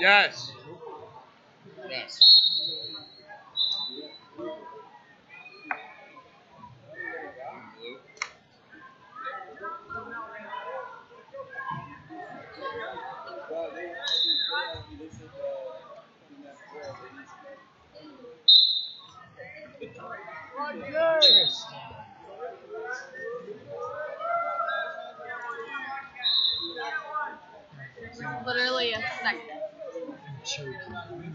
Yes. Yes. Literally a second. 秋天的雨。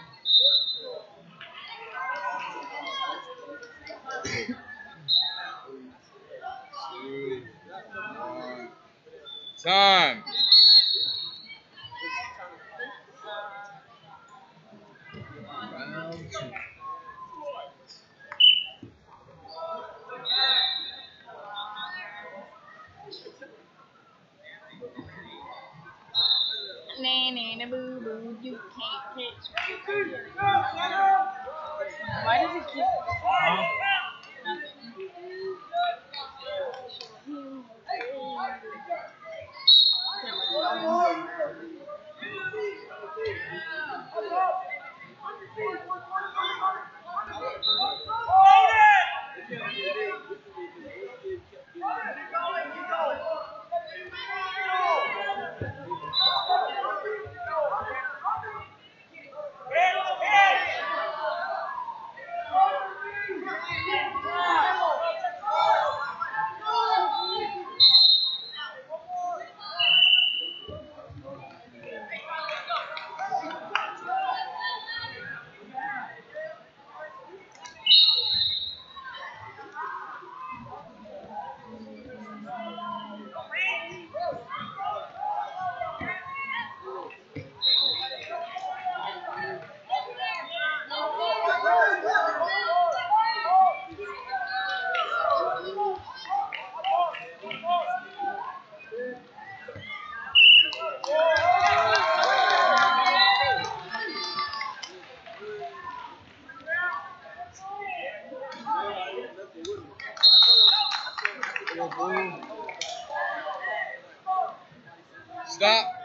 Time. Round two. Nay, nay, na, boo, boo, you can't catch. Why Stop.